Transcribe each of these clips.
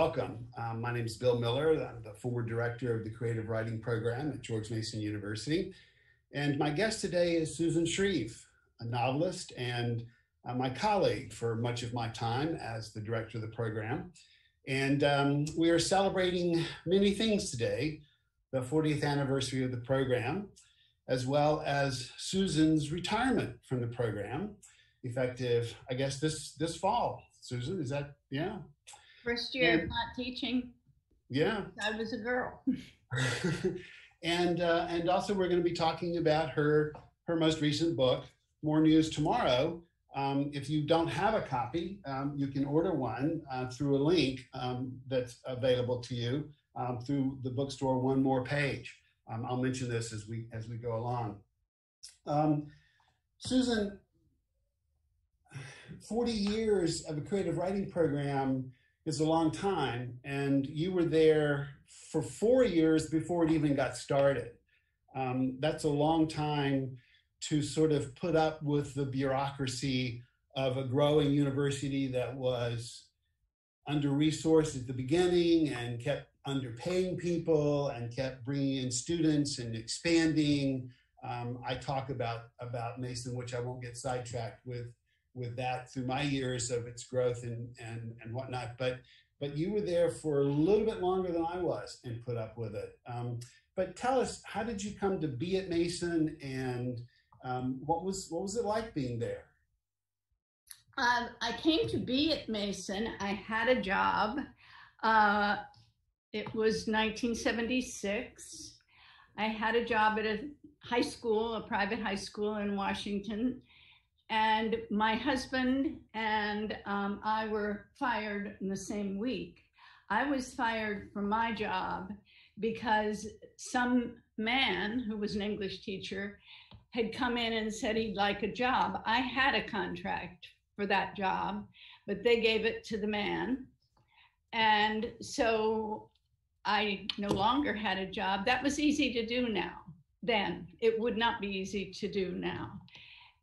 welcome. Um, my name is Bill Miller. I'm the former director of the creative writing program at George Mason University. And my guest today is Susan Shreve, a novelist and uh, my colleague for much of my time as the director of the program. And um, we are celebrating many things today the 40th anniversary of the program, as well as Susan's retirement from the program, effective, I guess, this, this fall. Susan, is that, yeah? First year and, of not teaching. Yeah. I was a girl. and uh, and also we're going to be talking about her her most recent book, More News Tomorrow. Um, if you don't have a copy, um, you can order one uh, through a link um, that's available to you um, through the bookstore One More Page. Um, I'll mention this as we as we go along. Um, Susan, 40 years of a creative writing program is a long time, and you were there for four years before it even got started. Um, that's a long time to sort of put up with the bureaucracy of a growing university that was under resourced at the beginning and kept underpaying people and kept bringing in students and expanding. Um, I talk about about Mason, which I won't get sidetracked with with that through my years of its growth and and and whatnot. But but you were there for a little bit longer than I was and put up with it. Um, but tell us, how did you come to be at Mason, and um, what was what was it like being there? Um, I came to be at Mason. I had a job. Uh, it was 1976. I had a job at a high school, a private high school in Washington, and my husband and um, I were fired in the same week. I was fired from my job because some man who was an English teacher had come in and said he'd like a job. I had a contract for that job, but they gave it to the man. And so I no longer had a job. That was easy to do now. Then it would not be easy to do now.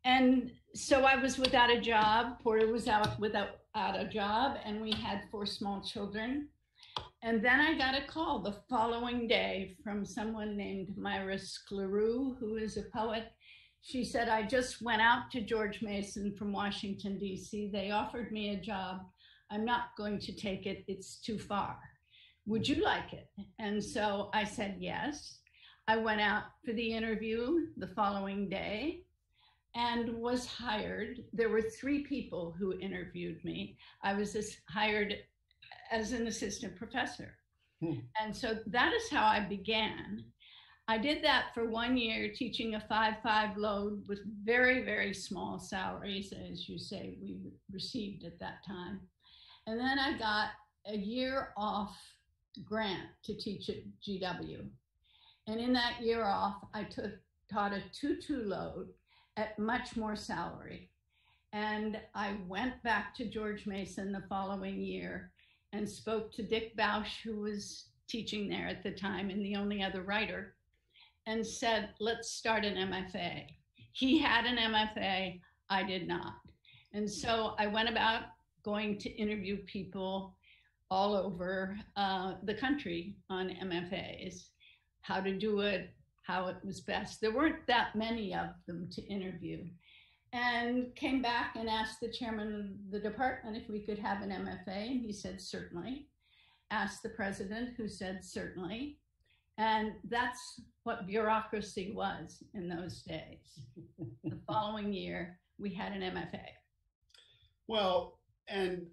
And so I was without a job. Porter was out without out a job, and we had four small children. And then I got a call the following day from someone named Myra Sklarew, who is a poet. She said, I just went out to George Mason from Washington, D.C. They offered me a job. I'm not going to take it, it's too far. Would you like it? And so I said yes. I went out for the interview the following day and was hired. There were three people who interviewed me. I was hired as an assistant professor. Hmm. And so that is how I began. I did that for one year, teaching a 5 5 load with very, very small salaries, as you say, we received at that time. And then I got a year off grant to teach at GW. And in that year off, I took, taught a 2 2 load at much more salary. And I went back to George Mason the following year and spoke to Dick Bausch, who was teaching there at the time and the only other writer, and said, let's start an MFA. He had an MFA, I did not. And so I went about going to interview people all over uh, the country on MFAs, how to do it, how it was best. There weren't that many of them to interview. And came back and asked the chairman of the department if we could have an MFA, and he said, certainly. Asked the president, who said, certainly. And that's what bureaucracy was in those days. the following year, we had an MFA. Well, and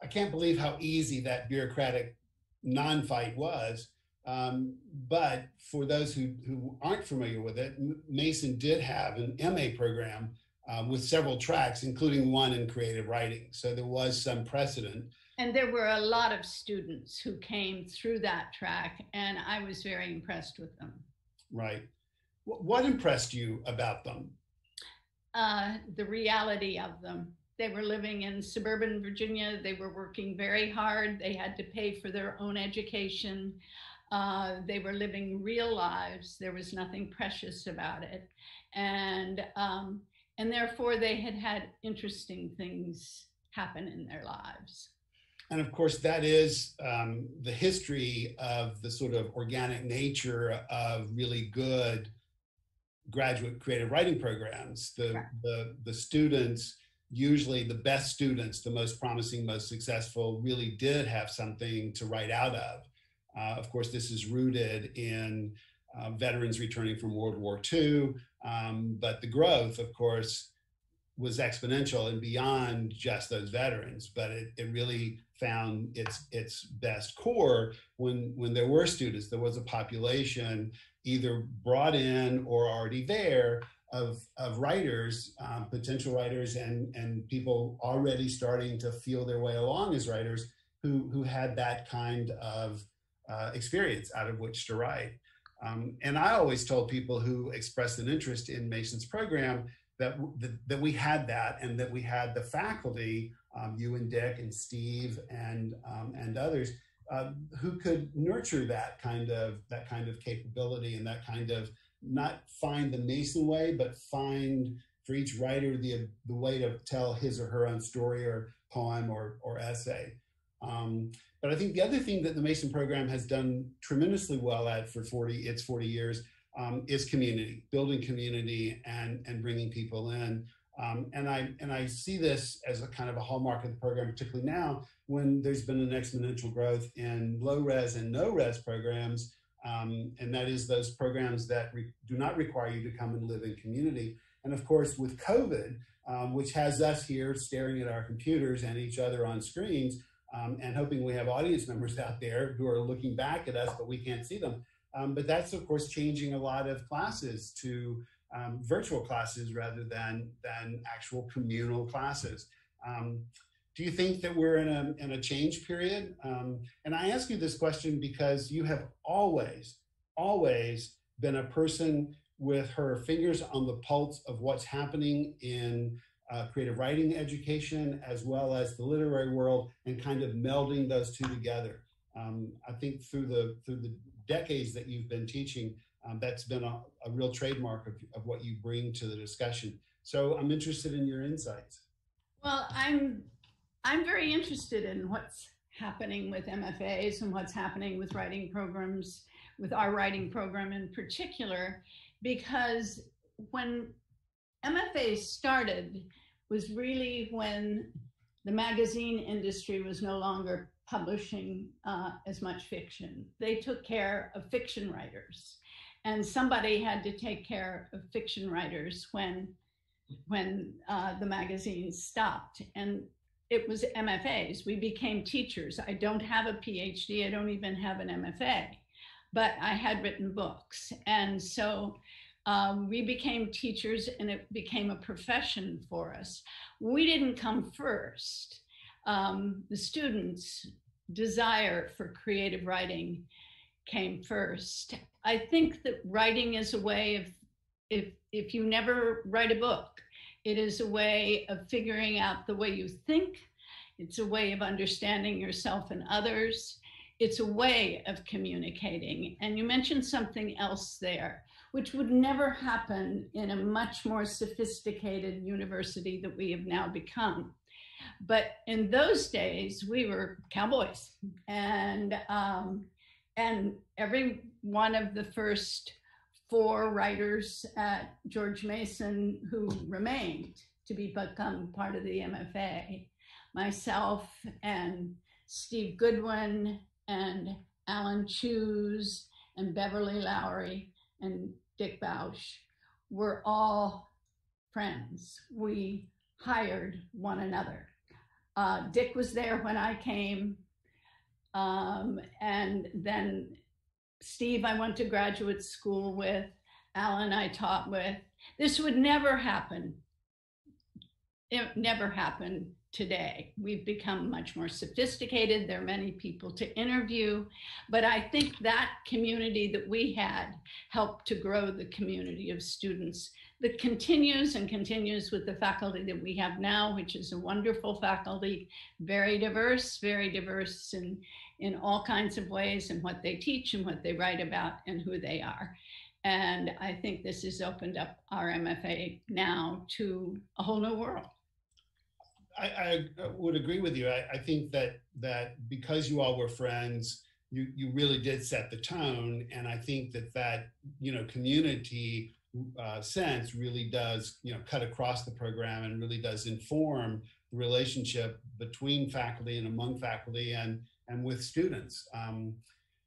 I can't believe how easy that bureaucratic non fight was um, but for those who, who aren't familiar with it, Mason did have an MA program uh, with several tracks, including one in creative writing. So there was some precedent. And there were a lot of students who came through that track, and I was very impressed with them. Right. What impressed you about them? Uh, the reality of them. They were living in suburban Virginia. They were working very hard. They had to pay for their own education. Uh, they were living real lives. There was nothing precious about it, and um, and therefore they had had interesting things happen in their lives. and of course, that is um, the history of the sort of organic nature of really good graduate creative writing programs. The, Right. the, the students, usually the best students, the most promising, most successful, really did have something to write out of. Uh, of course, this is rooted in uh, veterans returning from World War II, um, but the growth, of course, was exponential and beyond just those veterans. But it, it really found its its best core when when there were students, there was a population either brought in or already there of of writers, um, potential writers, and and people already starting to feel their way along as writers who who had that kind of uh, experience out of which to write. Um, and I always told people who expressed an interest in Mason's program that, that that we had that, and that we had the faculty, um, you and Dick and Steve and um, and others, uh, who could nurture that kind of that kind of capability and that kind of not find the Mason way, but find for each writer the the way to tell his or her own story or poem or or essay. Um, but I think the other thing that the Mason program has done tremendously well at for 40 its 40 years um, is community, building community and and bringing people in. Um, and I and I see this as a kind of a hallmark of the program, particularly now when there's been an exponential growth in low res and no res programs, um, and that is those programs that re- do not require you to come and live in community. And of course, with COVID, um, which has us here staring at our computers and each other on screens, um, and hoping we have audience members out there who are looking back at us, but we can't see them. Um, but that's of course changing a lot of classes to um, virtual classes rather than than actual communal classes. Um, do you think that we're in a in a change period? Um, and I ask you this question because you have always, always been a person with her fingers on the pulse of what's happening in uh, creative writing education as well as the literary world, and kind of melding those two together. Um, I think through the through the decades that you've been teaching, um, that's been a, a real trademark of, of what you bring to the discussion. So I'm interested in your insights. Well, I'm I'm very interested in what's happening with MFAs and what's happening with writing programs, with our writing program in particular, because when MFAs started was really when the magazine industry was no longer publishing uh, as much fiction. They took care of fiction writers, and somebody had to take care of fiction writers when when uh, the magazine stopped. And it was MFAs. We became teachers. I don't have a PhD. I don't even have an MFA, but I had written books, and so. Um, we became teachers and it became a profession for us. We didn't come first. Um, the students' desire for creative writing came first. I think that writing is a way of, if, if you never write a book, it is a way of figuring out the way you think. It's a way of understanding yourself and others. It's a way of communicating. And you mentioned something else there which would never happen in a much more sophisticated university that we have now become. But in those days, we were cowboys, and um, and every one of the first four writers at George Mason who remained to be become part of the MFA, myself and Steve Goodwin and Alan Cheuse and Beverly Lowry and Dick Bausch were all friends. We hired one another. Uh, Dick was there when I came. Um, and then Steve, I went to graduate school with. Alan, I taught with. This would never happen. It never happened today. We've become much more sophisticated. There are many people to interview, but I think that community that we had helped to grow the community of students that continues and continues with the faculty that we have now, which is a wonderful faculty, very diverse, very diverse in, in all kinds of ways and what they teach and what they write about and who they are. And I think this has opened up our MFA now to a whole new world. I, I would agree with you. I, I think that that because you all were friends, you you really did set the tone, and I think that that you know community uh, sense really does you know cut across the program and really does inform the relationship between faculty and among faculty and and with students. Um,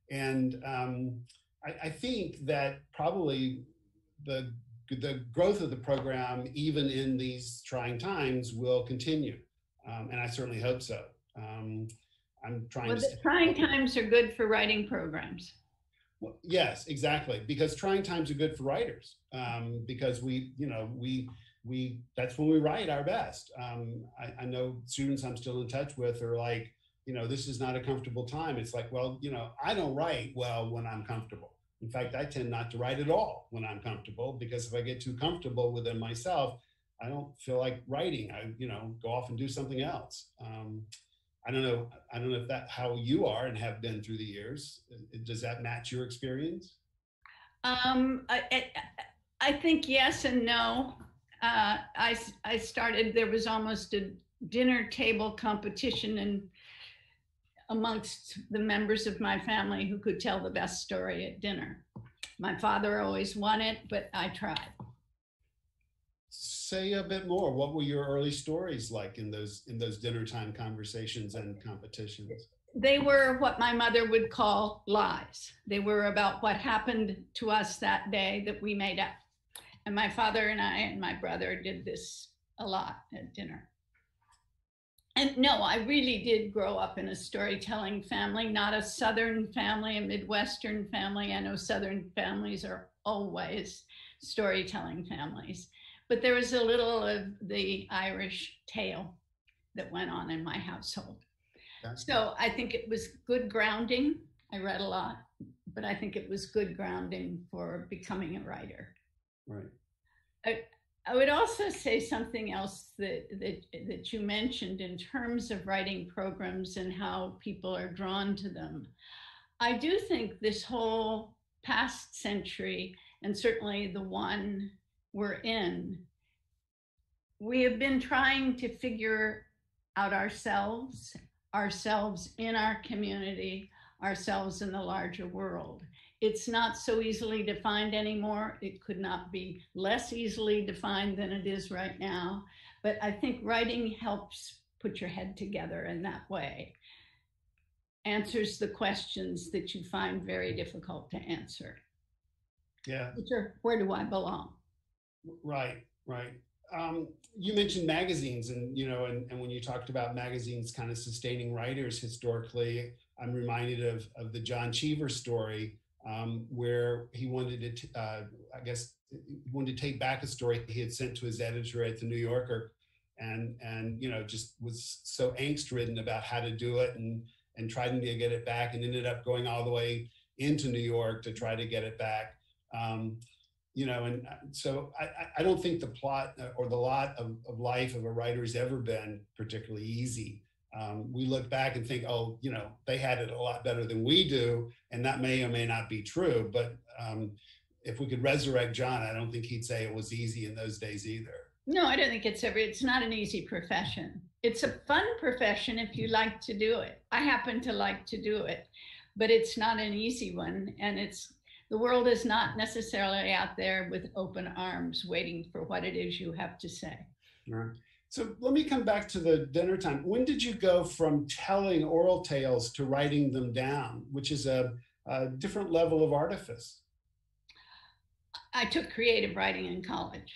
and um, I, I think that probably the the growth of the program, even in these trying times, will continue. Um, and I certainly hope so. Um, I'm trying Well, to. the trying times are good for writing programs. Well, yes, exactly. Because trying times are good for writers. Um, because we, you know, we we that's when we write our best. Um, I, I know students I'm still in touch with are like, you know, this is not a comfortable time. It's like, well, you know, I don't write well when I'm comfortable. In fact, I tend not to write at all when I'm comfortable because if I get too comfortable within myself, I don't feel like writing. I, you know, go off and do something else. Um, I don't know. I don't know if that how you are and have been through the years. Uh, Does that match your experience? Um, I, I, think yes and no. Uh, I, I started, there was almost a dinner table competition and amongst the members of my family who could tell the best story at dinner. My father always won it, but I tried. Say a bit more. What were your early stories like in those in those dinner time conversations and competitions? They were what my mother would call lies. They were about what happened to us that day that we made up. And my father and I and my brother did this a lot at dinner. And no, I really did grow up in a storytelling family, not a Southern family, a Midwestern family. I know Southern families are always storytelling families, but there was a little of the Irish tale that went on in my household. That's- So I think it was good grounding. I read a lot, but I think it was good grounding for becoming a writer. right. I would also say something else that, that, that you mentioned in terms of writing programs and how people are drawn to them. I do think this whole past century, and certainly the one we're in, we have been trying to figure out ourselves, ourselves in our community, ourselves in the larger world it's not so easily defined anymore. It could not be less easily defined than it is right now. But I think writing helps put your head together in that way, answers the questions that you find very difficult to answer, Yeah. which are where do I belong? Right, right. Um, you mentioned magazines, and you know, and, and when you talked about magazines kind of sustaining writers historically, I'm reminded of of the John Cheever story, um, where he wanted to, uh, I guess, wanted to take back a story he had sent to his editor at the New Yorker, and and you know, just was so angst ridden about how to do it, and and tried to get it back, and ended up going all the way into New York to try to get it back. Um, you know, and uh, so I, I- I don't think the plot uh, or the lot of, of life of a writer has ever been particularly easy. Um, we look back and think, oh, you know, they had it a lot better than we do, and that may or may not be true. But um, if we could resurrect John, I don't think he'd say it was easy in those days either. No, I don't think it's ever, it's not an easy profession. It's a fun profession if you like to do it. I happen to like to do it, but it's not an easy one. And it's, the world is not necessarily out there with open arms waiting for what it is you have to say. Right. So let me come back to the dinner time. When did you go from telling oral tales to writing them down, which is a, a different level of artifice? I took creative writing in college.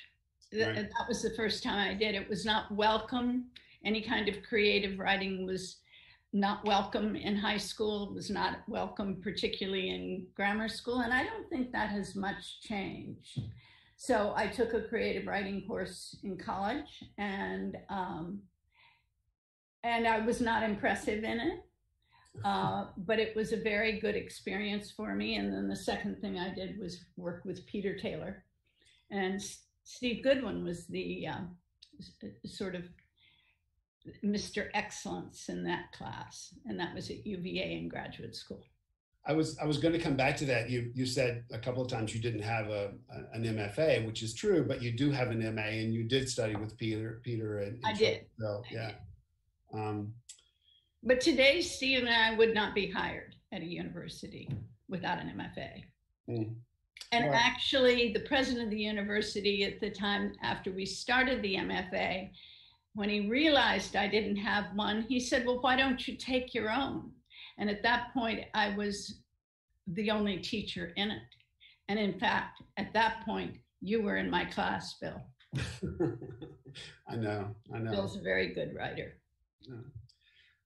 Right. That was the first time I did. It was not welcome. Any kind of creative writing was not welcome in high school, was not welcome, particularly in grammar school. And I don't think that has much changed. So I took a creative writing course in college and um, and I was not impressive in it. Uh, but it was a very good experience for me. And then the second thing I did was work with Peter Taylor, and S- Steve Goodwin was the um, s- sort of Mr. Excellence in that class, and that was at UVA in graduate school. I was I was going to come back to that. You you said a couple of times you didn't have a, an MFA, which is true, but you do have an MA, and you did study with Peter Peter and, I did. So yeah. Um, But today, Steve and I would not be hired at a university without an MFA. Mm. And Well- actually, the president of the university at the time after we started the MFA, when he realized I didn't have one, he said, Well, why don't you take your own? And at that point, I was the only teacher in it. And in fact, at that point, you were in my class, Bill. I know, I know. Bill's a very good writer.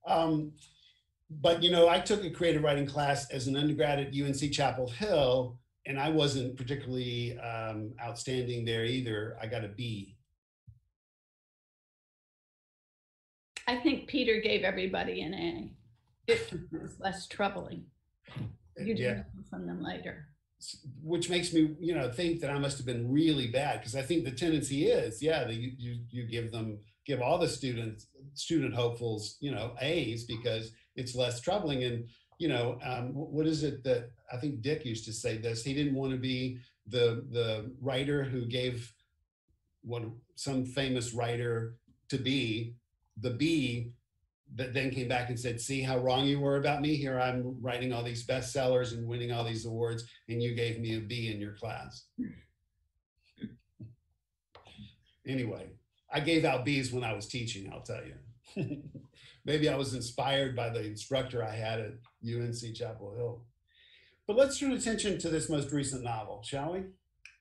Um, but you know, I took a creative writing class as an undergrad at UNC Chapel Hill, and I wasn't particularly um, outstanding there either. I got a B. I think Peter gave everybody an A. It was less troubling. You yeah, hear from them later. which makes me, you know, think that I must have been really bad because I think the tendency is, yeah, that you you you give them give all the students student hopefuls, you know, A's because it's less troubling. And you know, um, what is it that I think Dick used to say this? He didn't want to be the the writer who gave one some famous writer to be the B that then came back and said, "See how wrong you were about me. Here I'm writing all these bestsellers and winning all these awards, and you gave me a B in your class." anyway, I gave out B's when I was teaching. I'll tell you. Maybe I was inspired by the instructor I had at UNC Chapel Hill. But let's turn attention to this most recent novel, shall we?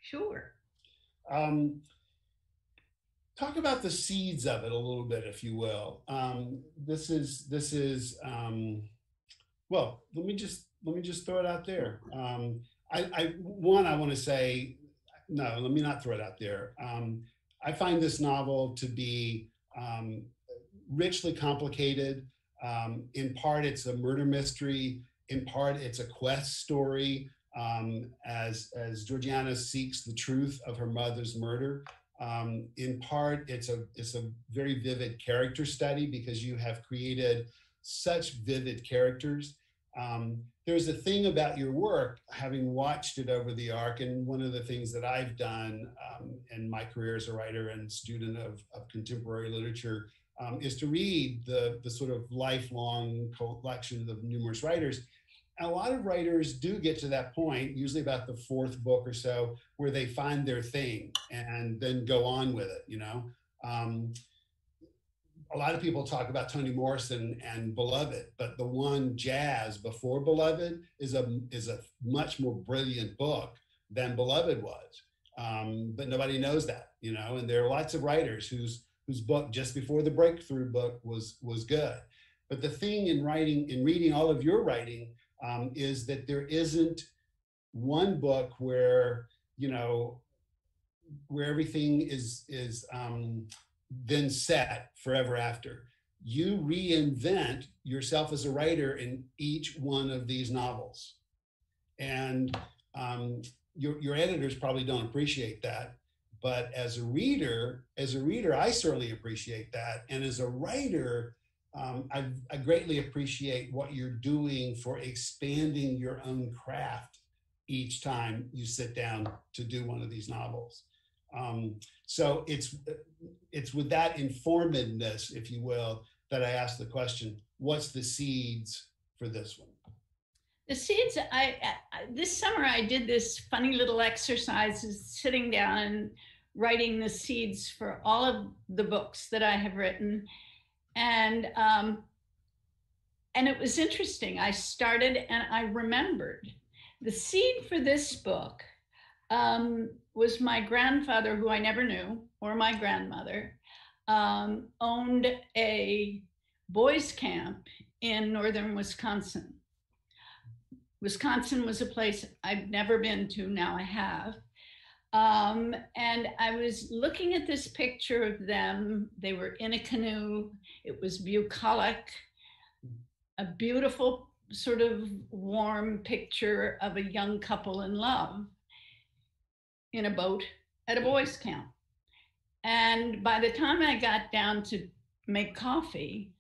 Sure. Um, talk about the seeds of it a little bit, if you will. Um, this is this is um, well. Let me just let me just throw it out there. Um, I, I one I want to say no. Let me not throw it out there. Um, I find this novel to be um, richly complicated. Um, in part, it's a murder mystery. In part, it's a quest story um, as as Georgiana seeks the truth of her mother's murder. Um, in part, it's a it's a very vivid character study because you have created such vivid characters. Um, there's a thing about your work, having watched it over the arc, and one of the things that I've done um, in my career as a writer and student of, of contemporary literature um, is to read the the sort of lifelong collection of numerous writers a lot of writers do get to that point, usually about the fourth book or so, where they find their thing and then go on with it. You know, um, a lot of people talk about Toni Morrison and Beloved, but the one Jazz before Beloved is a is a much more brilliant book than Beloved was. Um, but nobody knows that, you know. And there are lots of writers whose whose book just before the breakthrough book was was good. But the thing in writing, in reading all of your writing, um, is that there isn't one book where you know where everything is is um, then set forever after. You reinvent yourself as a writer in each one of these novels, and um, your your editors probably don't appreciate that. But as a reader, as a reader, I certainly appreciate that, and as a writer, um, I, I, greatly appreciate what you're doing for expanding your own craft each time you sit down to do one of these novels. Um, so it's it's with that informedness, if you will, that I ask the question: What's the seeds for this one? The seeds. I, I this summer I did this funny little exercise, sitting down and writing the seeds for all of the books that I have written and um, and it was interesting. I started and I remembered the seed for this book um, was my grandfather, who I never knew, or my grandmother, um, owned a boys' camp in northern Wisconsin. Wisconsin was a place I've never been to. Now I have. Um, and I was looking at this picture of them. They were in a canoe. It was bucolic, a beautiful, sort of warm picture of a young couple in love in a boat at a boys' camp. And by the time I got down to make coffee,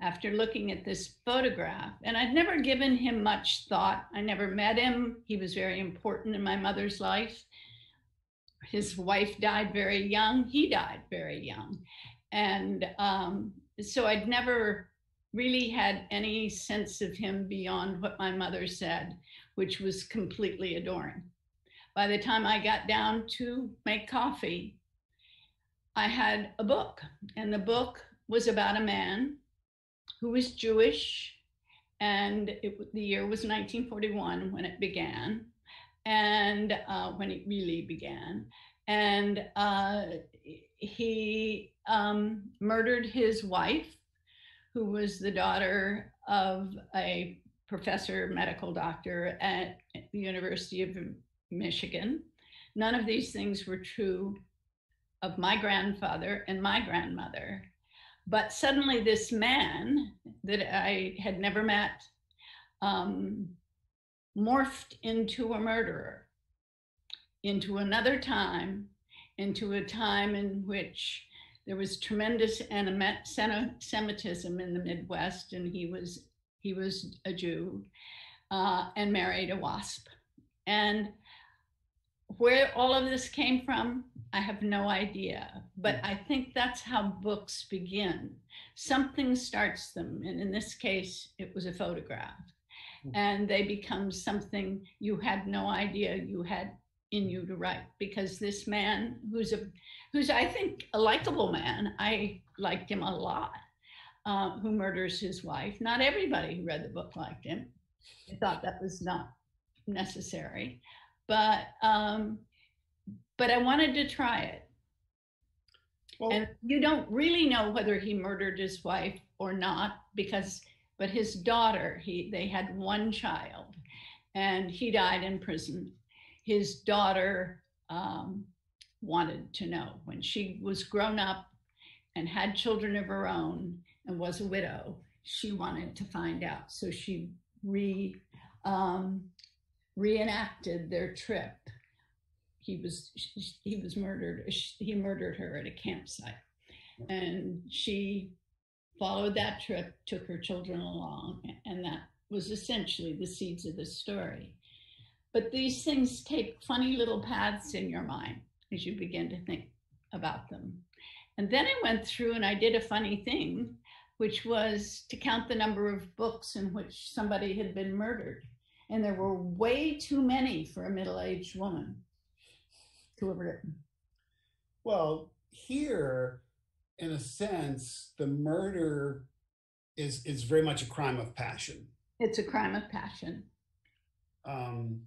after looking at this photograph. And I'd never given him much thought. I never met him. He was very important in my mother's life. His wife died very young. He died very young. And um, so I'd never really had any sense of him beyond what my mother said, which was completely adoring. By the time I got down to make coffee, I had a book, and the book was about a man who was Jewish, and it, the year was 1941 when it began, and uh, when it really began. And uh, he um, murdered his wife, who was the daughter of a professor, medical doctor at the University of Michigan. None of these things were true of my grandfather and my grandmother. But suddenly, this man that I had never met um, morphed into a murderer, into another time, into a time in which there was tremendous anti-Semitism in the Midwest, and he was he was a Jew uh, and married a WASP. And where all of this came from, I have no idea. But I think that's how books begin. Something starts them. And in this case, it was a photograph. Hmm. And they become something you had no idea you had in you to write because this man who's a who's i think a likable man i liked him a lot uh, who murders his wife not everybody who read the book liked him i thought that was not necessary but um, but I wanted to try it. Well, and you don't really know whether he murdered his wife or not because but his daughter he they had one child and he died in prison his daughter um, wanted to know when she was grown up and had children of her own and was a widow she wanted to find out so she re um, reenacted their trip. He was he was murdered. He murdered her at a campsite, and she followed that trip, took her children along, and that was essentially the seeds of the story. But these things take funny little paths in your mind as you begin to think about them. And then I went through and I did a funny thing, which was to count the number of books in which somebody had been murdered and there were way too many for a middle-aged woman to have written. Well, here, in a sense, the murder is is very much a crime of passion. It's a crime of passion. Um,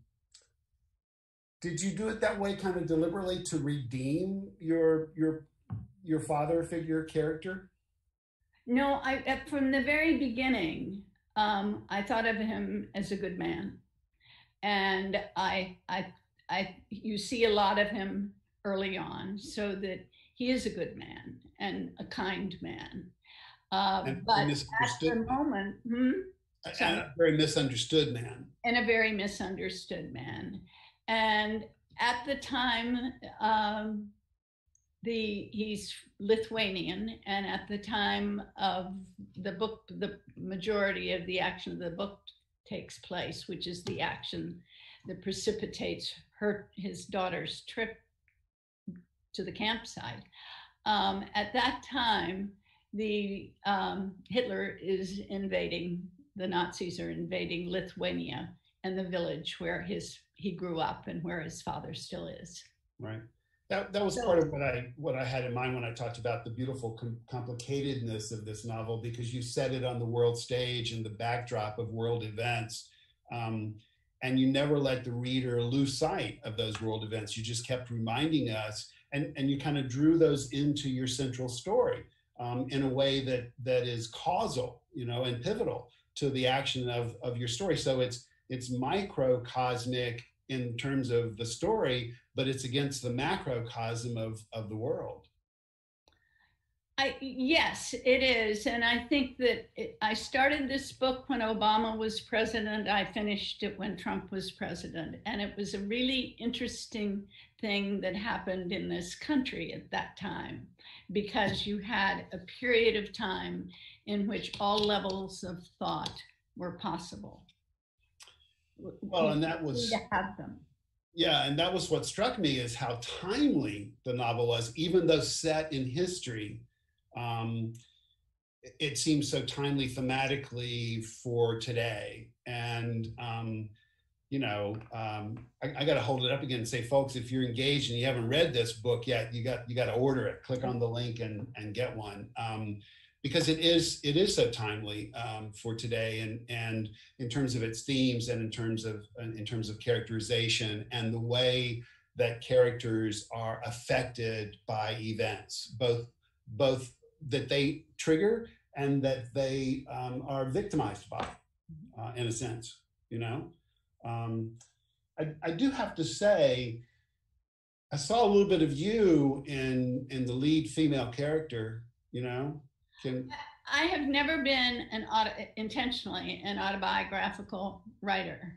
did you do it that way, kind of deliberately, to redeem your your your father figure character? No, I from the very beginning, um, I thought of him as a good man, and I, I, I, you see a lot of him early on, so that he is a good man and a kind man. Uh, and but at the moment, hmm? and a very misunderstood man, and a very misunderstood man, and at the time. Um, the he's Lithuanian, and at the time of the book, the majority of the action of the book takes place, which is the action that precipitates her his daughter's trip to the campsite. Um, at that time, the um, Hitler is invading the Nazis are invading Lithuania and the village where his he grew up and where his father still is. Right that, that was so, part of what I what I had in mind when I talked about the beautiful com- complicatedness of this novel because you set it on the world stage and the backdrop of world events, um, and you never let the reader lose sight of those world events. You just kept reminding us, and and you kind of drew those into your central story um, in a way that that is causal, you know, and pivotal to the action of of your story. So it's it's microcosmic in terms of the story, but it's against the macrocosm of, of the world. I, yes, it is. And I think that it, I started this book when Obama was president. I finished it when Trump was president. And it was a really interesting thing that happened in this country at that time because you had a period of time in which all levels of thought were possible. Well, and that was to have them. Yeah, and that was what struck me is how timely the novel was, even though set in history. Um, it seems so timely thematically for today. And, um, you know, um, I, I got to hold it up again and say, folks, if you're engaged and you haven't read this book yet, you got you got to order it. Click on the link and and get one. Um, because it is it is so timely um, for today and and in terms of its themes and in terms of in terms of characterization and the way that characters are affected by events both both that they trigger and that they um, are victimized by uh, in a sense you know um, I, I do have to say i saw a little bit of you in in the lead female character you know can I have never been an auto, intentionally an autobiographical writer.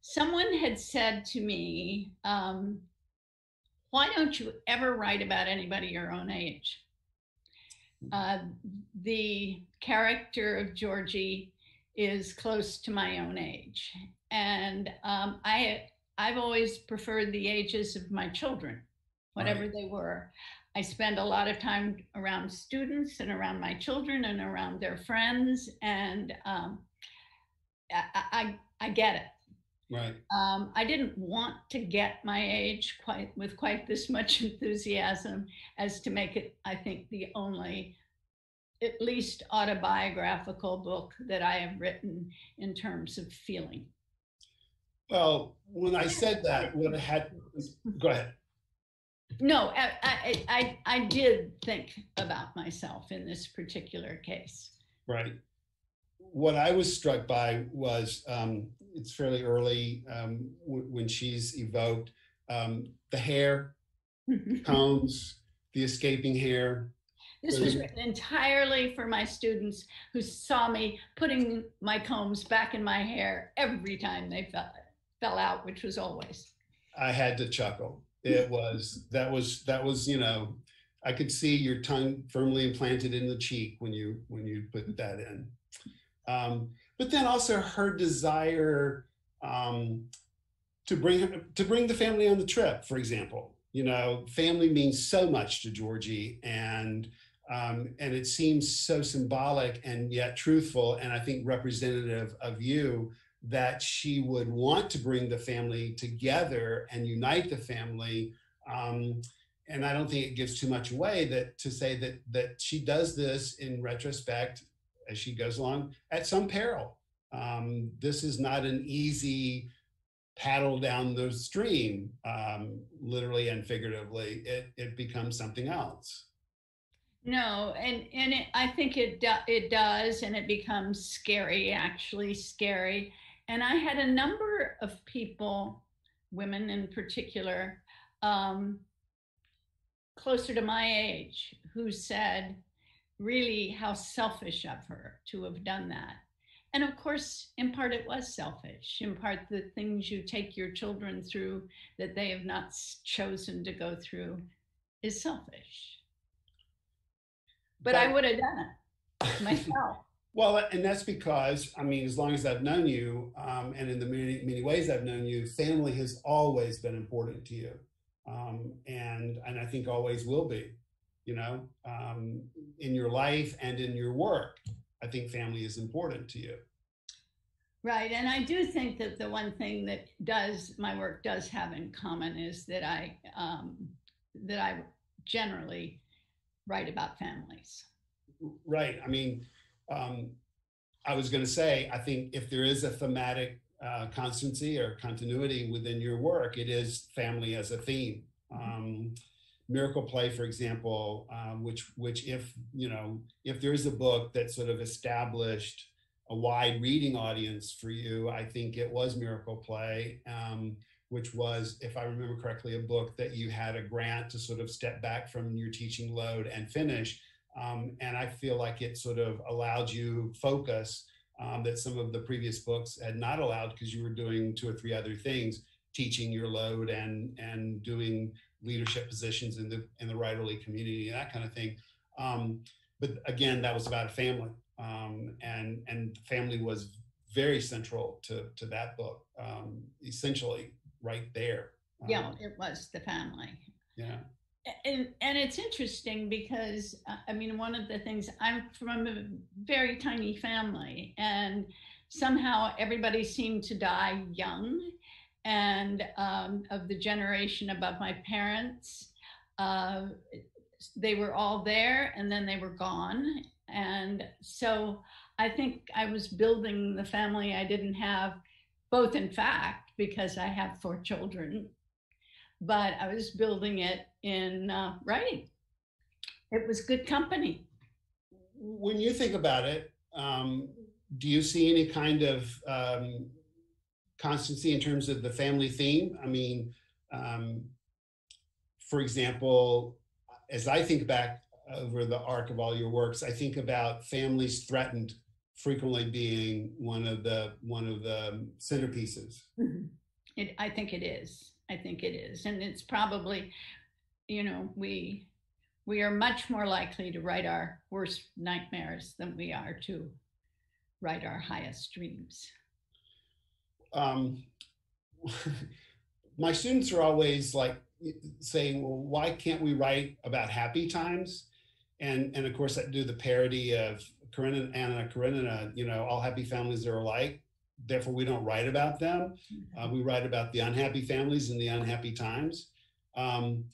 Someone had said to me, um, "Why don't you ever write about anybody your own age?" Uh, the character of Georgie is close to my own age, and um, I I've always preferred the ages of my children, whatever right. they were. I spend a lot of time around students and around my children and around their friends, and um, I, I, I get it. Right. Um, I didn't want to get my age quite with quite this much enthusiasm as to make it, I think, the only, at least autobiographical book that I have written in terms of feeling. Well, when I said that, what I had, go ahead. No, I, I, I, I did think about myself in this particular case. Right. What I was struck by was um, it's fairly early um, w- when she's evoked um, the hair, combs, the escaping hair. This was written entirely for my students who saw me putting my combs back in my hair every time they fell, fell out, which was always. I had to chuckle. It was that was that was you know i could see your tongue firmly implanted in the cheek when you when you put that in. Um, but then also her desire um, to bring to bring the family on the trip for example. You know family means so much to georgie and um, and it seems so symbolic and yet truthful and i think representative of you that she would want to bring the family together and unite the family. Um, and I don't think it gives too much away that to say that that she does this in retrospect as she goes along at some peril. Um, this is not an easy paddle down the stream, um, literally and figuratively. It it becomes something else. No, and and it, I think it do, it does, and it becomes scary. Actually, scary and I had a number of people, women in particular, um, closer to my age, who said, really, how selfish of her to have done that. And of course, in part, it was selfish. In part, the things you take your children through that they have not chosen to go through is selfish. But, but I would have done it myself. Well, and that's because, I mean, as long as I've known you, um, and in the many, many ways I've known you, family has always been important to you. Um, and, and I think always will be, you know, um, in your life and in your work. I think family is important to you. Right. And I do think that the one thing that does my work does have in common is that I, um, that I generally write about families. Right. I mean, um, I was going to say, I think if there is a thematic uh, constancy or continuity within your work, it is family as a theme. Mm-hmm. Um, Miracle Play, for example, um, which which if you know if there is a book that sort of established a wide reading audience for you, I think it was Miracle Play, um, which was, if I remember correctly, a book that you had a grant to sort of step back from your teaching load and finish um, and I feel like it sort of allowed you focus um, that some of the previous books had not allowed because you were doing two or three other things, teaching your load and and doing leadership positions in the in the writerly community and that kind of thing. Um, but again, that was about a family, um, and and family was very central to to that book, um, essentially right there. Yeah, Um, it was the family. yeah. And and it's interesting because uh, I mean one of the things I'm from a very tiny family and somehow everybody seemed to die young and um, of the generation above my parents uh, they were all there and then they were gone. And so I think I was building the family I didn't have both in fact because I have four children but I was building it in uh, writing. It was good company. When you think about it, um, do you see any kind of um, constancy in terms of the family theme? I mean, um, for example, as I think back over the arc of all your works, I think about families threatened frequently being one of the one of the centerpieces. It, I think it is. I think it is, and it's probably, you know, we we are much more likely to write our worst nightmares than we are to write our highest dreams. Um, my students are always like saying, "Well, why can't we write about happy times?" And and of course, I do the parody of Karenina, Anna Karenina. You know, all happy families are alike. Therefore, we don't write about them. Uh, we write about the unhappy families and the unhappy times. Um,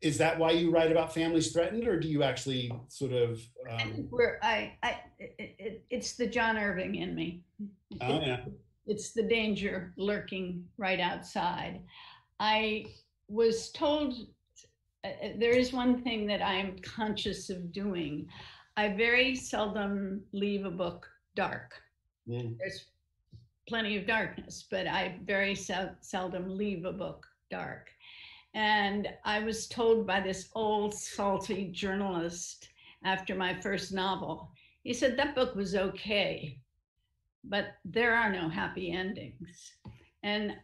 is that why you write about families threatened, or do you actually sort of? Um, Where I, I it, it, it's the John Irving in me. oh yeah. it's the danger lurking right outside. I was told uh, uh, there is one thing that I am conscious of doing. I very seldom leave a book dark. Mm. There's plenty of darkness, but I very sel- seldom leave a book dark. And I was told by this old salty journalist after my first novel, he said that book was okay, but there are no happy endings. And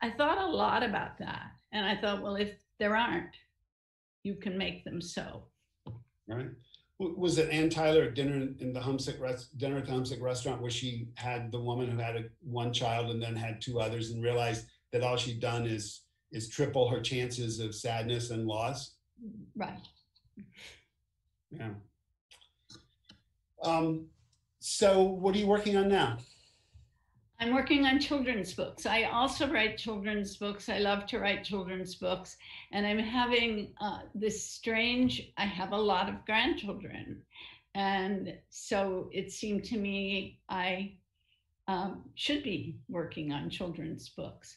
I thought a lot about that. And I thought, well, if there aren't, you can make them so. right? Was it Anne Tyler at dinner in the Homesick res- dinner at the Homesick restaurant where she had the woman who had a, one child and then had two others and realized that all she'd done is is triple her chances of sadness and loss? Right. Yeah. Um, so what are you working on now? I'm working on children's books. I also write children's books. I love to write children's books. And I'm having uh, this strange, I have a lot of grandchildren. And so it seemed to me I um, should be working on children's books.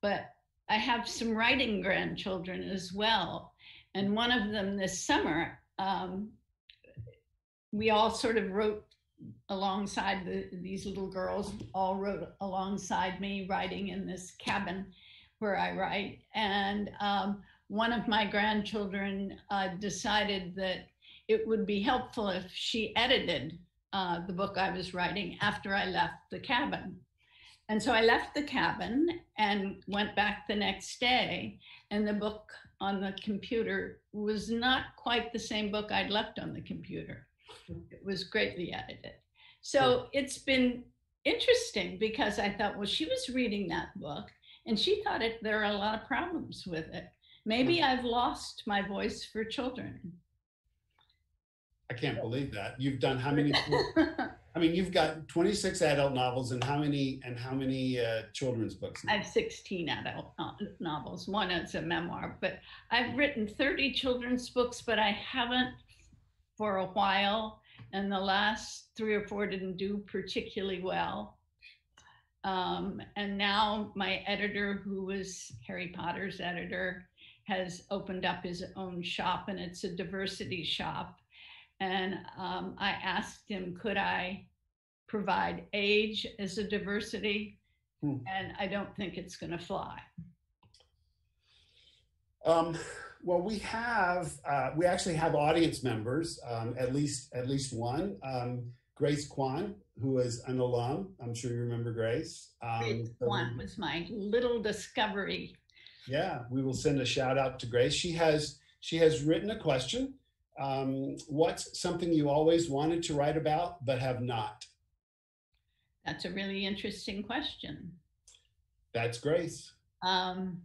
But I have some writing grandchildren as well. And one of them this summer, um, we all sort of wrote alongside the, these little girls all wrote alongside me writing in this cabin where I write. And um, one of my grandchildren uh, decided that it would be helpful if she edited uh, the book I was writing after I left the cabin. And so I left the cabin and went back the next day. And the book on the computer was not quite the same book I'd left on the computer it was greatly edited. So it's been interesting because I thought, well, she was reading that book and she thought it, there are a lot of problems with it. Maybe I've lost my voice for children. I can't believe that. You've done how many? I mean, you've got 26 adult novels and how many and how many uh, children's books? I have 16 adult no- novels. One is a memoir, but I've written 30 children's books, but I haven't for a while. And the last three or four didn't do particularly well. Um, and now my editor, who was Harry Potter's editor, has opened up his own shop, and it's a diversity shop. And um, I asked him, could I provide age as a diversity? Hmm. And I don't think it's going to fly. Um, well, we have uh, we actually have audience members, um, at least at least one. Um, Grace Kwan, who is an alum. I'm sure you remember Grace. Um, Grace so One was my little discovery. yeah, we will send a shout out to Grace. She has she has written a question Um, what's something you always wanted to write about but have not? That's a really interesting question. That's Grace. Um,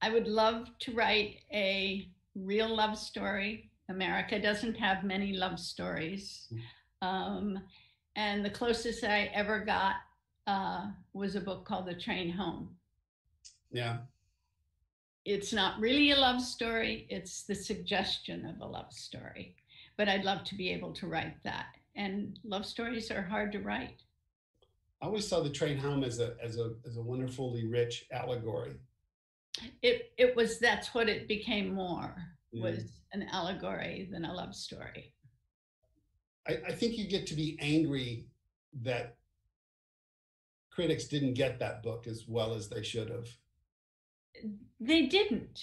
I would love to write a real love story. America doesn't have many love stories. Um, and the closest I ever got uh, was a book called The Train Home. Yeah. It's not really a love story, it's the suggestion of a love story. But I'd love to be able to write that. And love stories are hard to write. I always saw the train home as a as a as a wonderfully rich allegory. It it was that's what it became more Yeah. was an allegory than a love story. I, I think you get to be angry that critics didn't get that book as well as they should have. They didn't.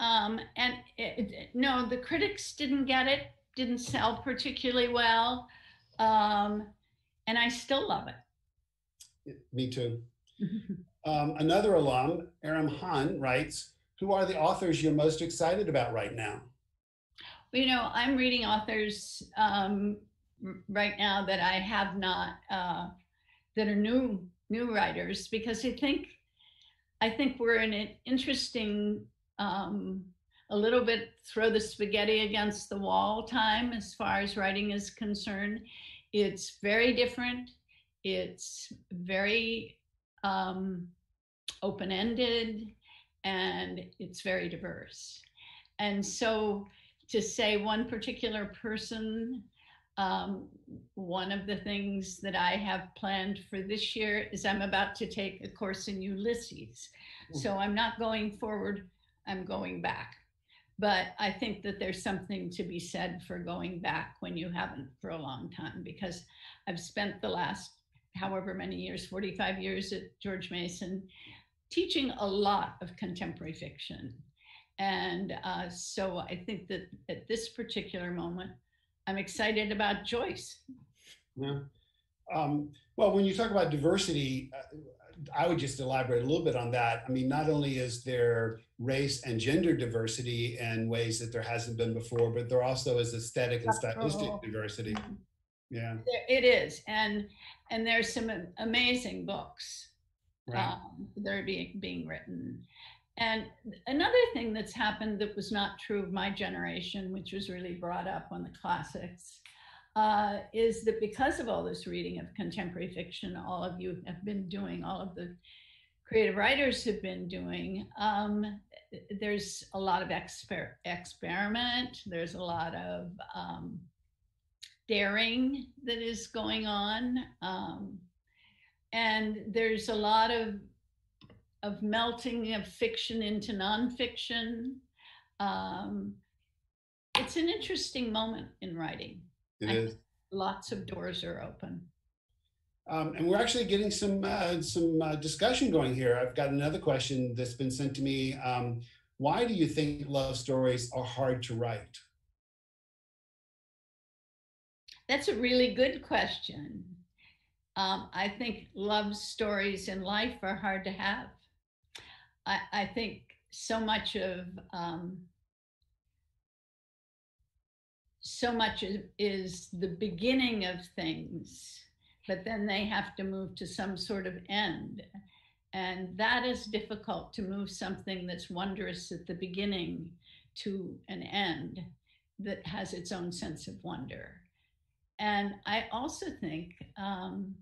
Um, and it, it- no, the critics didn't get it, didn't sell particularly well. Um, and I still love it. Me too. Um, another alum, Aram Han, writes, "Who are the authors you're most excited about right now?" you know, I'm reading authors um, right now that I have not, uh, that are new new writers, because I think, I think we're in an interesting, um, a little bit throw the spaghetti against the wall time as far as writing is concerned. It's very different. It's very um, open ended, and it's very diverse. And so to say one particular person. Um, one of the things that I have planned for this year is I'm about to take a course in Ulysses. So I'm not going forward, I'm going back. But I think that there's something to be said for going back when you haven't for a long time because I've spent the last however many years, 45 years at George Mason, teaching a lot of contemporary fiction. And uh, so I think that at this particular moment, I'm excited about Joyce. Yeah. Um, well, when you talk about diversity, uh, I would just elaborate a little bit on that. I mean, not only is there race and gender diversity in ways that there hasn't been before, but there also is aesthetic and stylistic Oh. diversity. Yeah. It is, and and there's some amazing books Right. um, that are being being written. And another thing that's happened that was not true of my generation, which was really brought up on the classics, uh, is that because of all this reading of contemporary fiction, all of you have been doing, all of the creative writers have been doing, um, there's a lot of exper- experiment, there's a lot of um, daring that is going on. Um, and there's a lot of of melting of fiction into nonfiction. Um, it's an interesting moment in writing. It I- is. Lots of doors are open. Um, and we're actually getting some uh, some uh, discussion going here. I've got another question that's been sent to me. Um, why do you think love stories are hard to write? That's a really good question. Um, I think love stories in life are hard to have. I, I think so much of um, so much is, the beginning of things, but then they have to move to some sort of end. And that is difficult to move something that's wondrous at the beginning to an end that has its own sense of wonder. And I also think um,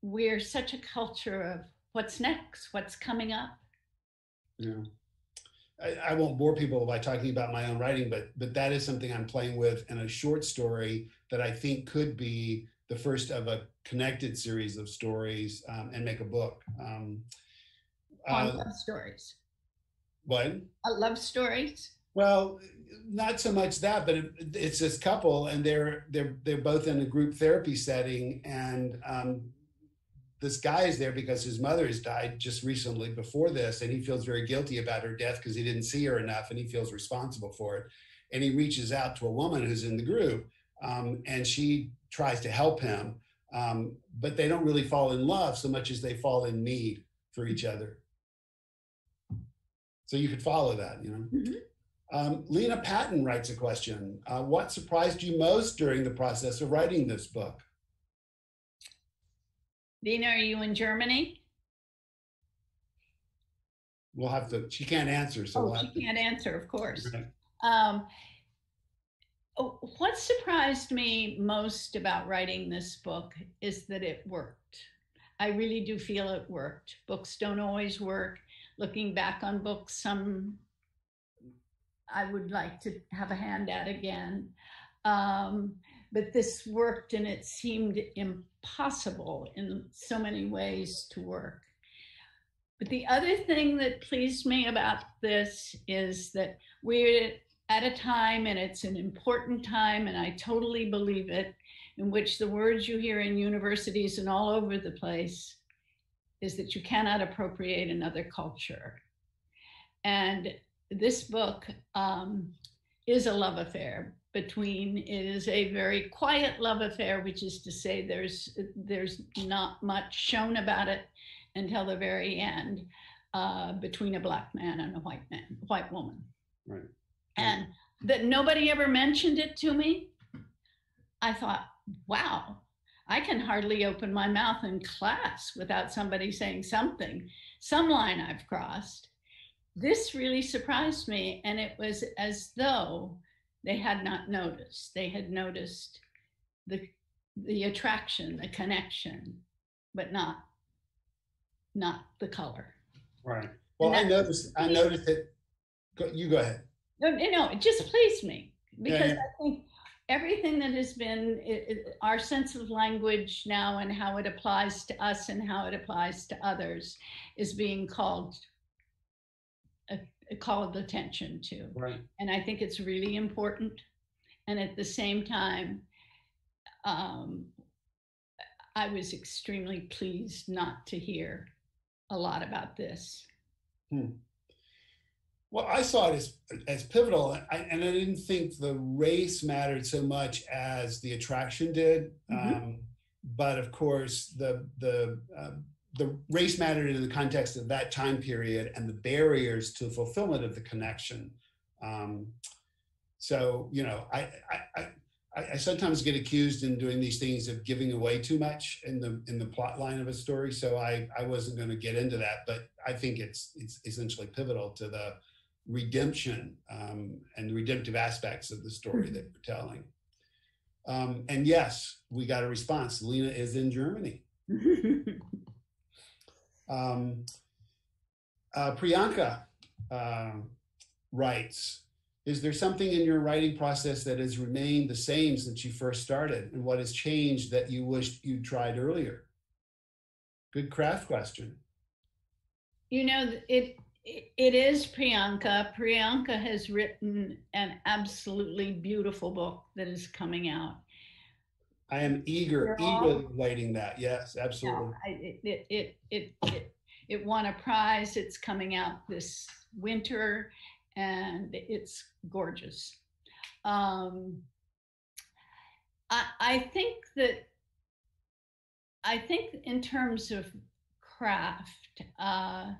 we're such a culture of what's next, what's coming up. Yeah. I, I won't bore people by talking about my own writing, but but that is something I'm playing with in a short story that I think could be the first of a connected series of stories um, and make a book. Um, on uh, love stories. what? Uh, love stories. Well, not so much that, but it, it's this couple, and they're they're they're both in a group therapy setting, and um, this guy is there because his mother has died just recently before this, and he feels very guilty about her death because he didn't see her enough, and he feels responsible for it. And he reaches out to a woman who's in the group, um, and she tries to help him, um, but they don't really fall in love so much as they fall in need for each other. So you could follow that, you know. Mhm. Um, Lena Patton writes a question. Uh, what surprised you most during the process of writing this book? Dina, are you in Germany? We'll have to, she can't answer, so Oh, we'll she can't answer, of course. Right. Um, oh, what surprised me most about writing this book is that it worked. I really do feel it worked. Books don't always work. Looking back on books, some I would like to have a hand at again. Um, but this worked and it seemed impossible in so many ways to work. But the other thing that pleased me about this is that we're at a time, and it's an important time, and I totally believe it, in which the words you hear in universities and all over the place is that you cannot appropriate another culture. And this book um, is a love affair between is a very quiet love affair which is to say there's there's not much shown about it until the very end uh, between a black man and a white man white woman Right. and that nobody ever mentioned it to me i thought wow i can hardly open my mouth in class without somebody saying something some line i've crossed this really surprised me and it was as though they had not noticed they had noticed the the attraction the connection but not not the color Right. Well, I noticed, I noticed that, go- you go ahead. No, no, it just pleased me because yeah. I think everything that has been i i our sense of language now and how it applies to us and how it applies to others is being called uh, called attention to, Right. and I think it's really important. And at the same time, um, I was extremely pleased not to hear a lot about this. Hmm. Well, I saw it as, as pivotal, I, and I didn't think the race mattered so much as the attraction did. Mhm. Um, but of course, the the um the race mattered in the context of that time period and the barriers to fulfillment of the connection. Um, so you know, I, I I I sometimes get accused in doing these things of giving away too much in the in the plot line of a story. So I I wasn't going to get into that, but I think it's it's essentially pivotal to the redemption um, and the redemptive aspects of the story that we're telling. Um, and yes, we got a response. Lena is in Germany. Um, uh, Priyanka uh, writes Is there something in your writing process that has remained the same since you first started? And what has changed that you wished you'd tried earlier? Good craft question. You know, it it is Priyanka. Priyanka has written an absolutely beautiful book that is coming out. I am eager, eagerly awaiting that. Yes, absolutely. I, it, it, it, it, it, won a prize. It's coming out this winter and it's gorgeous. Um, I, I think that, I think in terms of craft, uh,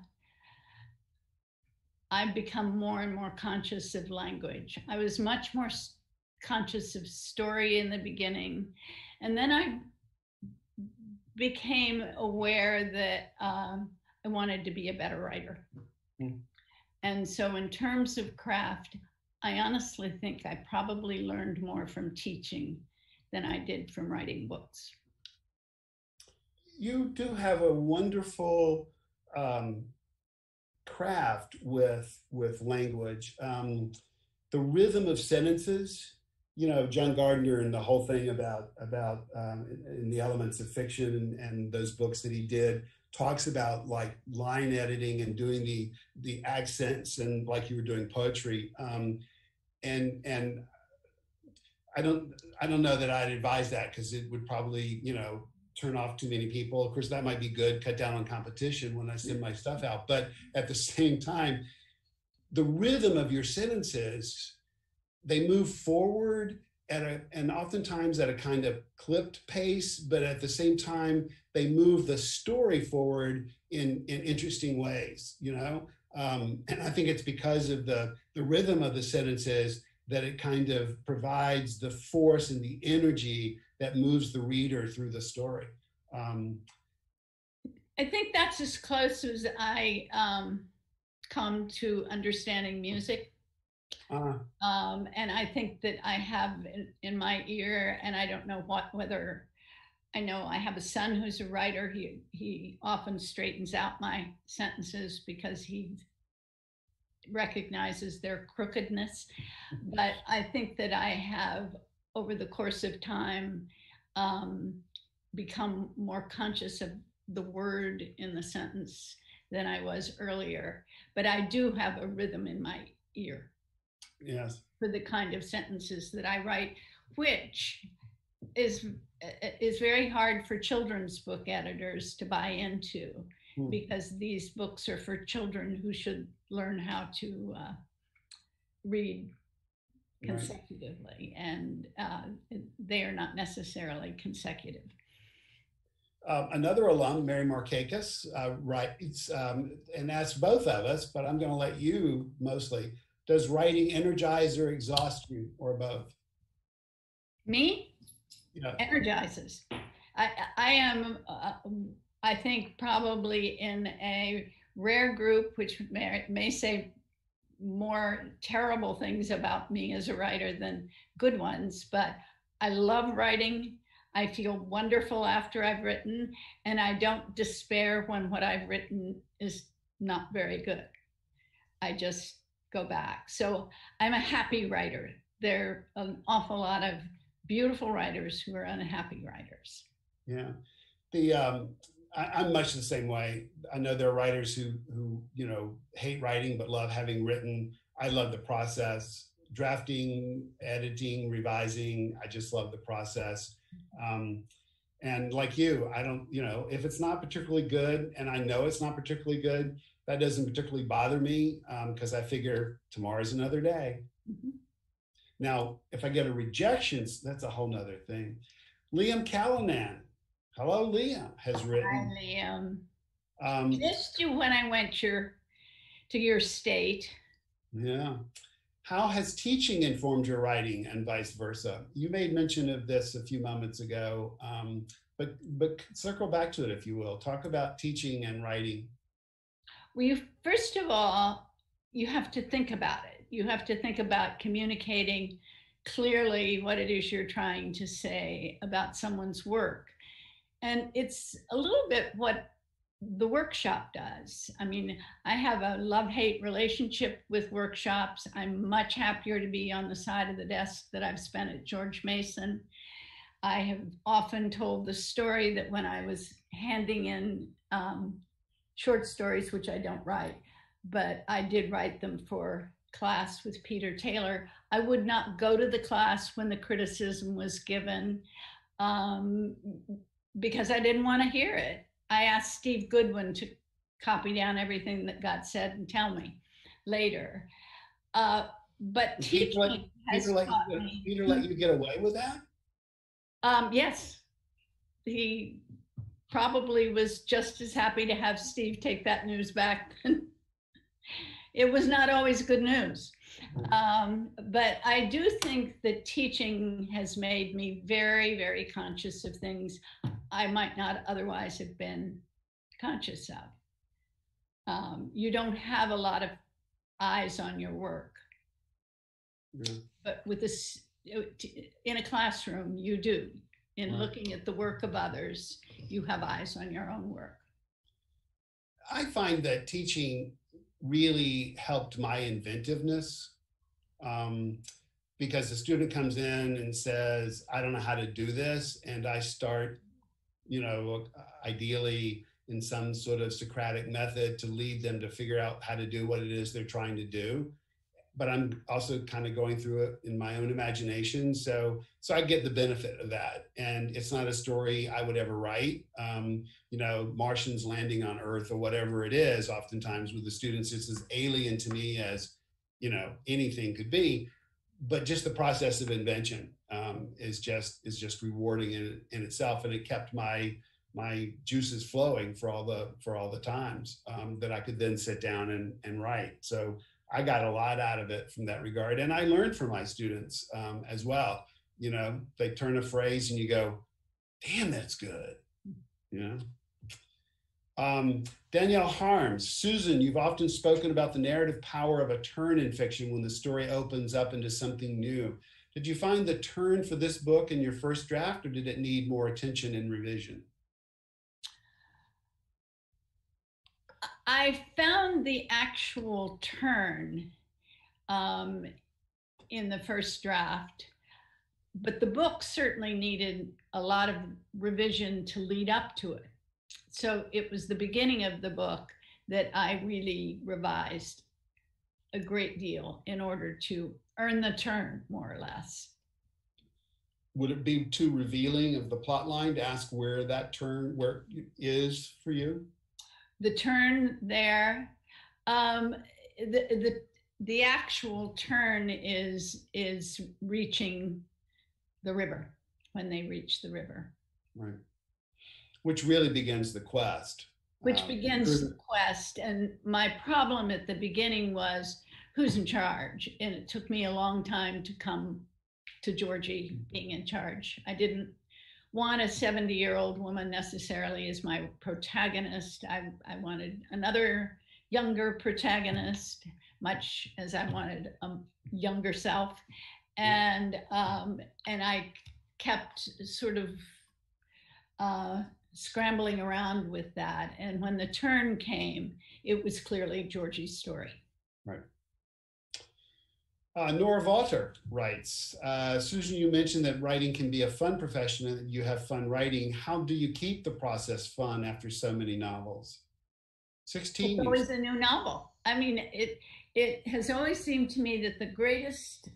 I've become more and more conscious of language. I was much more conscious of story in the beginning. And then I became aware that um, I wanted to be a better writer. Hmm. And so, in terms of craft, I honestly think I probably learned more from teaching than I did from writing books. you do have a wonderful um, craft with with language. Um, the rhythm of sentences, you know, John Gardner and the whole thing about about um, in the elements of fiction and, and those books that he did talks about like line editing and doing the the accents and like you were doing poetry. Um, and and I don't I don't know that I'd advise that because it would probably you know turn off too many people. Of course, that might be good, cut down on competition when I send my stuff out. But at the same time, the rhythm of your sentences, they move forward at a, and oftentimes at a kind of clipped pace, but at the same time, they move the story forward in, in interesting ways, you know? Um, and I think it's because of the, the rhythm of the sentences that it kind of provides the force and the energy that moves the reader through the story. Um, I think that's as close as I um, come to understanding music. Uh, Um, and I think that I have in, in my ear, and I don't know what whether I know I have a son who's a writer. He he often straightens out my sentences because he recognizes their crookedness. But I think that I have, over the course of time, um, become more conscious of the word in the sentence than I was earlier. But I do have a rhythm in my ear yes. for the kind of sentences that I write, which is is very hard for children's book editors to buy into Hmm. because these books are for children who should learn how to uh, read Right. consecutively, and uh, they are not necessarily consecutive. Um, another alum, Mary Markakis, uh, writes um, and asks both of us, but I'm going to let you mostly. Does writing energize or exhaust you, or both? Me, Yeah. energizes. I, I am, uh, I think, probably in a rare group, which may, may say more terrible things about me as a writer than good ones, but I love writing. I feel wonderful after I've written, and I don't despair when what I've written is not very good. I just go back. So I'm a happy writer. There are an awful lot of beautiful writers who are unhappy writers. Yeah, the um, I, I'm much the same way. I know there are writers who who you know hate writing but love having written. I love the process, drafting, editing, revising. I just love the process. Um, and like you, I don't, you know, if it's not particularly good, and I know it's not particularly good, that doesn't particularly bother me because I figure tomorrow's another day. Mhm. Now, if I get a rejection, that's a whole nother thing. Liam Callanan, hello, Liam, has written. Hi. Liam. Um, Missed you when I went your to your state. yeah. How has teaching informed your writing and vice versa? You made mention of this a few moments ago, um, but but circle back to it if you will. Talk about teaching and writing. Well, you first of all, you have to think about it. You have to think about communicating clearly what it is you're trying to say about someone's work. And it's a little bit what the workshop does. I mean, I have a love hate relationship with workshops. I'm much happier to be on the side of the desk that I've spent at George Mason. I have often told the story that when I was handing in um, short stories, which I don't write, but I did write them for class with Peter Taylor. I would not go to the class when the criticism was given um, because I didn't want to hear it. I asked Steve Goodwin to copy down everything that got said and tell me later. Uh, but Peter let- has Peter let, you, me. Peter let you get away with that? Um, yes, he probably was just as happy to have Steve take that news back. it was not always good news. Um, but I do think that teaching has made me very, very conscious of things I might not otherwise have been conscious of. Um, you don't have a lot of eyes on your work Yeah. but with this in a classroom you do in looking at the work of others you have eyes on your own work I find that teaching really helped my inventiveness um, because the student comes in and says, I don't know how to do this. And I start, you know, ideally in some sort of Socratic method to lead them to figure out how to do what it is they're trying to do. But I'm also kind of going through it in my own imagination. So, so I get the benefit of that. And it's not a story I would ever write. Um, you know, Martians landing on Earth or whatever it is, oftentimes with the students, it's as alien to me as, you know, anything could be. But just the process of invention um, is just is just rewarding in, in itself, and it kept my my juices flowing for all the for all the times um, that I could then sit down and and write. So I got a lot out of it from that regard, and I learned from my students um, as well. You know, they turn a phrase and you go, "Damn, that's good," you know. Um, Danielle Harms, Susan, you've often spoken about the narrative power of a turn in fiction when the story opens up into something new. Did you find the turn for this book in your first draft, or did it need more attention and revision? I found the actual turn um, in the first draft, but the book certainly needed a lot of revision to lead up to it. So it was the beginning of the book that I really revised a great deal in order to earn the turn, more or less. Would it be too revealing of the plot line to ask where that turn where is for you? The turn there, um, the the the actual turn is is reaching the river when they reach the river. Right. Which really begins the quest. Which um, begins the quest. And my problem at the beginning was who's in charge. And it took me a long time to come to Georgie being in charge. I didn't want a 70 year old woman necessarily as my protagonist. I, I wanted another younger protagonist, much as I wanted a younger self. And, um, and I kept sort of uh, scrambling around with that. And when the turn came, it was clearly Georgie's story. Right. Uh, Nora Walter writes, uh, Susan, you mentioned that writing can be a fun profession and that you have fun writing. How do you keep the process fun after so many novels? 16 It's always a new novel. I mean, it, it has always seemed to me that the greatest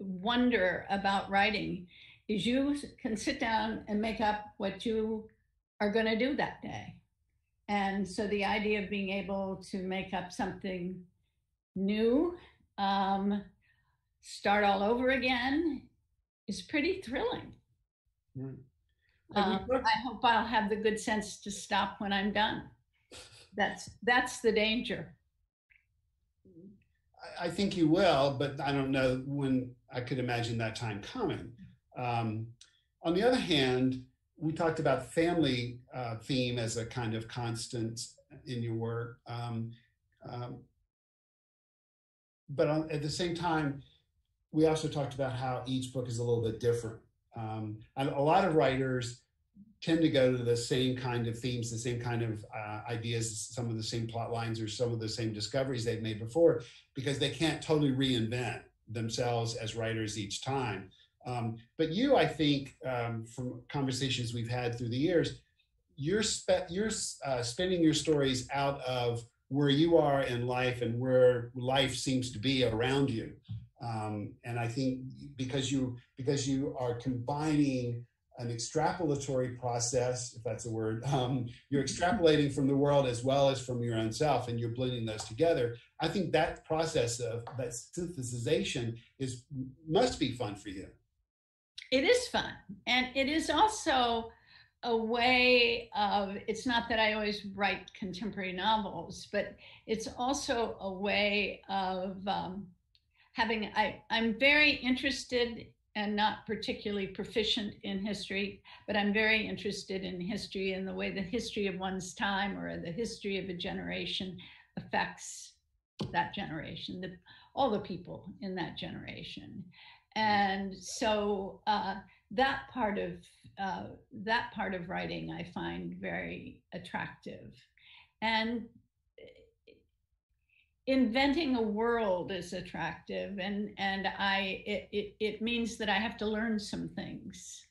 wonder about writing is you can sit down and make up what you are going to do that day. And so the idea of being able to make up something new um, start all over again is pretty thrilling. Mm. Um, I hope I'll have the good sense to stop when I'm done. That's that's the danger. I think you will, but I don't know when I could imagine that time coming. Um, on the other hand, we talked about family uh, theme as a kind of constant in your work. Um, um, but on, at the same time, we also talked about how each book is a little bit different. Um, and a lot of writers tend to go to the same kind of themes, the same kind of uh, ideas, some of the same plot lines, or some of the same discoveries they've made before, because they can't totally reinvent themselves as writers each time. Um, but you, I think, um, from conversations we've had through the years, you're spe- you're uh, spinning your stories out of where you are in life and where life seems to be around you. Um, and I think because you because you are combining an extrapolatory process, if that's a word, um, you're extrapolating from the world as well as from your own self, and you're blending those together. I think that process of that synthesization is must be fun for you. It is fun, and it is also a way of. It's not that I always write contemporary novels, but it's also a way of. Um, having I, I'm very interested and not particularly proficient in history, but I'm very interested in history and the way the history of one's time or the history of a generation affects that generation, the, all the people in that generation. And so uh, that part of uh, that part of writing I find very attractive. And inventing a world is attractive and and i it, it, it means that i have to learn some things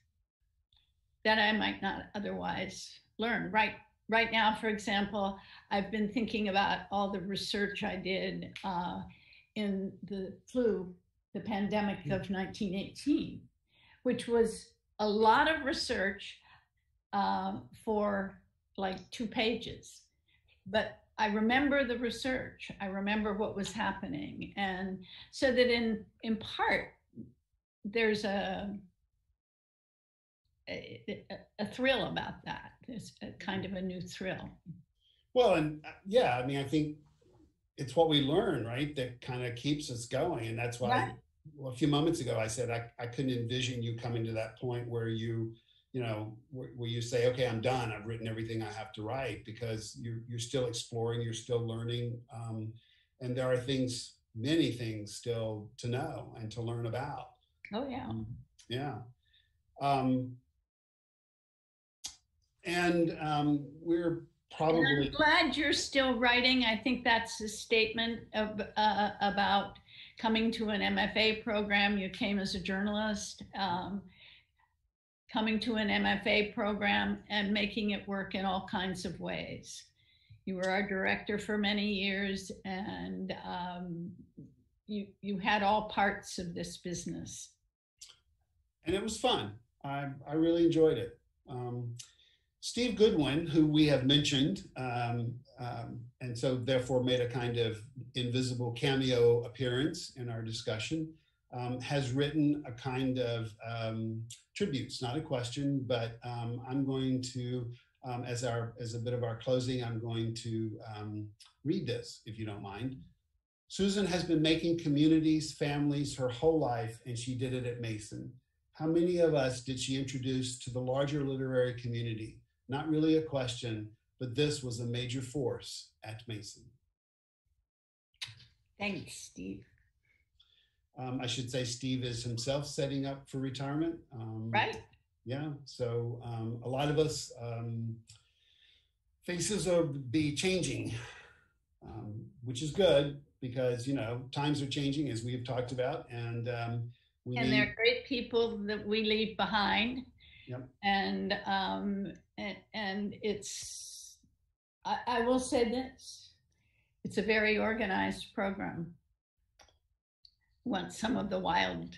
that i might not otherwise learn. Right right now for example i've been thinking about all the research i did uh, in the flu the pandemic of 1918 which was a lot of research uh, for like two pages. But I remember the research. I remember what was happening, and so that in in part there's a a, a thrill about that. it's a kind of a new thrill. Well, and uh, yeah, I mean, I think it's what we learn, right? That kind of keeps us going. And that's why Right. well, a few moments ago I said I, I couldn't envision you coming to that point where you, you know, where, where you say, okay, I'm done. I've written everything I have to write because you're, you're still exploring, you're still learning. Um, and there are things, many things still to know and to learn about. Oh, yeah. Yeah. Um, and um, we're And probably I'm glad you're still writing. I think that's a statement of, uh, about coming to an MFA program. You came as a journalist, um, coming to an MFA program and making it work in all kinds of ways. You were our director for many years, and um, you you had all parts of this business. and it was fun. I, I really enjoyed it. Um, Steve Goodwin, who we have mentioned, um, um, and so therefore made a kind of invisible cameo appearance in our discussion, um, has written a kind of um, It's not a question, but um, I'm going to, um, as our as a bit of our closing, I'm going to um, read this, if you don't mind. Susan has been making communities, families her whole life, and she did it at Mason. How many of us did she introduce to the larger literary community? Not really a question, but this was a major force at Mason. Thanks, Steve. Um, I should say Steve is himself setting up for retirement. Um, Right? Yeah. So um, a lot of us um, faces will be changing, um, which is good because you know times are changing as we've talked about, and um, we and need- they're great people that we leave behind. Yep. And um, and, and it's, I, I will say this, it's a very organized program. Once some of the wild,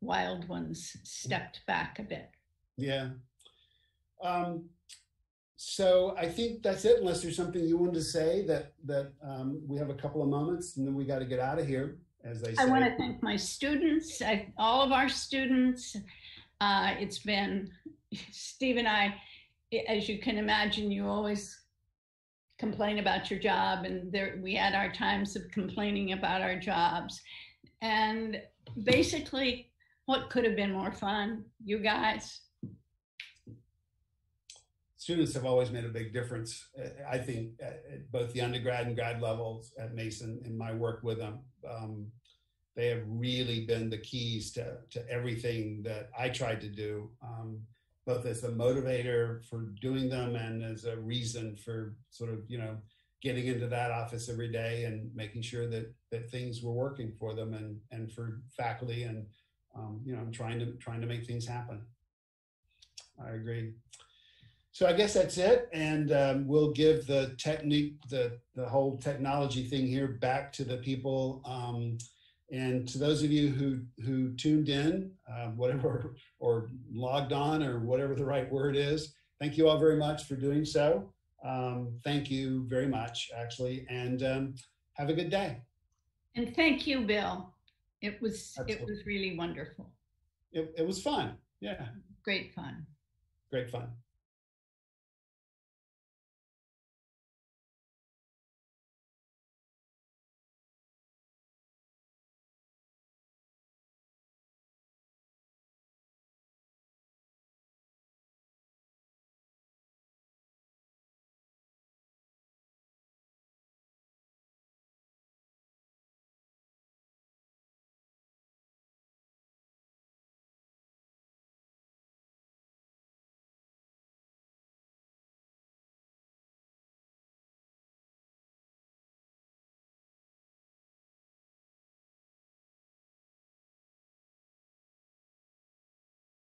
wild ones stepped back a bit. Yeah. Um, so I think that's it. Unless there's something you wanted to say that that um, we have a couple of moments, and then we got to get out of here, as they say. I want to thank my students, I, all of our students. Uh, it's been, Steve and I, as you can imagine, you always complain about your job, and there we had our times of complaining about our jobs. And basically, what could have been more fun? You guys, Students have always made a big difference. uh, I think at, at both the undergrad and grad levels at Mason in my work with them. Um, they have really been the keys to, to everything that I tried to do, um, both as a motivator for doing them and as a reason for sort of, you know, getting into that office every day and making sure that, that things were working for them and, and for faculty and, um, you know, trying to, trying to make things happen. I agree. So I guess that's it, and um, we'll give the technique, the the whole technology thing here back to the people, um, and to those of you who who tuned in, uh, whatever or logged on or whatever the right word is. Thank you all very much for doing so. Um, thank you very much, actually, and um, have a good day. and thank you, Bill. It was it was really wonderful, It, it was fun. Yeah, great fun. great fun.